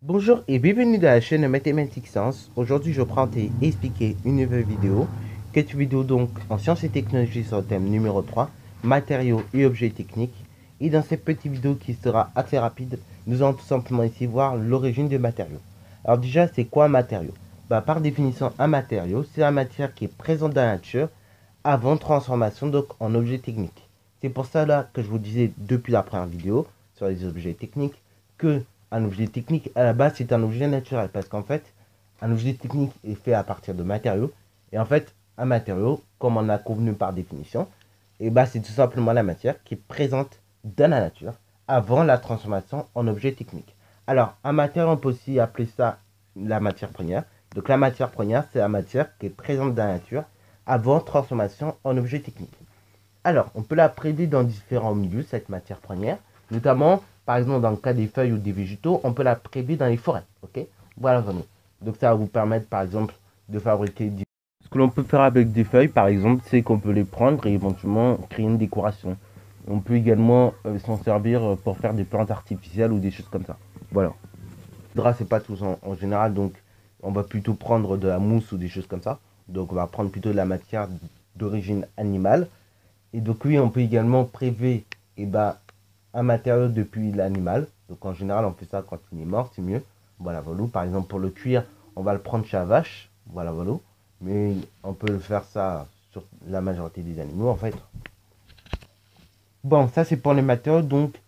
Bonjour et bienvenue dans la chaîne Mathématiques Science. Aujourd'hui, je prends et expliquer une nouvelle vidéo. Cette vidéo donc en sciences et technologies sur le thème numéro 3, matériaux et objets techniques. Et dans cette petite vidéo qui sera assez rapide, nous allons tout simplement ici voir l'origine des matériaux. Alors déjà, c'est quoi un matériau? Bah, Par définition, un matériau, c'est la matière qui est présente dans la nature avant transformation donc en objet technique. C'est pour ça là que je vous disais depuis la première vidéo sur les objets techniques que un objet technique, à la base, c'est un objet naturel. Parce qu'en fait, un objet technique est fait à partir de matériaux. Et en fait, un matériau, comme on a convenu par définition, et bah, c'est tout simplement la matière qui est présente dans la nature avant la transformation en objet technique. Alors, un matériau, on peut aussi appeler ça la matière première. Donc, la matière première, c'est la matière qui est présente dans la nature avant transformation en objet technique. Alors, on peut la prélever dans différents milieux, cette matière première, notamment par exemple, dans le cas des feuilles ou des végétaux, on peut la prélever dans les forêts. Ok? Voilà, vraiment. Donc ça va vous permettre, par exemple, de fabriquer. Ce que l'on peut faire avec des feuilles, par exemple, c'est qu'on peut les prendre et éventuellement créer une décoration. On peut également euh, s'en servir pour faire des plantes artificielles ou des choses comme ça. Voilà. Le drap, c'est pas tout en, en, général, donc on va plutôt prendre de la mousse ou des choses comme ça. Donc on va prendre plutôt de la matière d'origine animale. Et donc oui, on peut également prélever eh ben, un matériau depuis l'animal. Donc en général, on fait ça quand il est mort, c'est mieux. Voilà, voilà. Par exemple, pour le cuir, on va le prendre chez la vache. Voilà, voilà. Mais on peut faire ça sur la majorité des animaux, en fait. Bon, ça c'est pour les matériaux, donc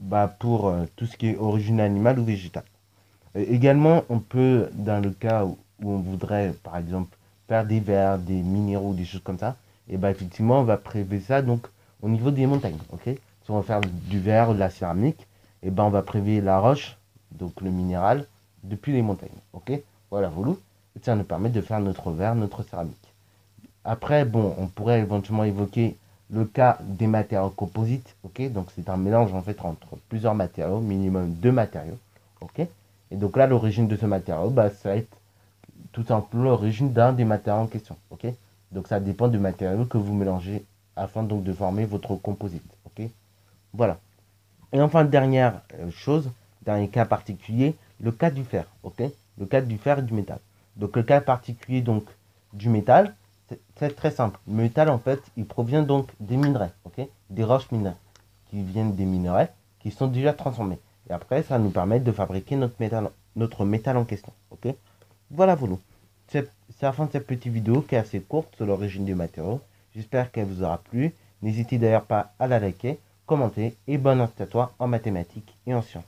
bah, pour euh, tout ce qui est origine animale ou végétale. Également, on peut, dans le cas où, on voudrait, par exemple, faire des verres, des minéraux, des choses comme ça, et bah effectivement, on va prélever ça donc au niveau des montagnes, si on va faire du verre, de la céramique, et eh ben on va prélever la roche, donc le minéral, depuis les montagnes. Ok? Voilà, voilà. Et ça nous permet de faire notre verre, notre céramique. Après, bon, on pourrait éventuellement évoquer le cas des matériaux composites. Ok? Donc c'est un mélange en fait entre plusieurs matériaux, minimum deux matériaux. Ok? Et donc là, l'origine de ce matériau, bah, ça va être tout simplement l'origine d'un des matériaux en question. Ok? Donc ça dépend du matériau que vous mélangez afin donc de former votre composite. Ok? Voilà. Et enfin, dernière euh, chose, dernier cas particulier, le cas du fer, ok? Le cas du fer et du métal. Donc le cas particulier donc du métal, c'est très simple. Le métal, en fait, il provient donc des minerais, ok? Des roches mineures qui viennent des minerais qui sont déjà transformés. Et après, ça nous permet de fabriquer notre métal, en question, ok? Voilà, voilà. C'est la fin de cette petite vidéo qui est assez courte sur l'origine du matériau. J'espère qu'elle vous aura plu. N'hésitez d'ailleurs pas à la liker commenter et bonne toi en mathématiques et en sciences.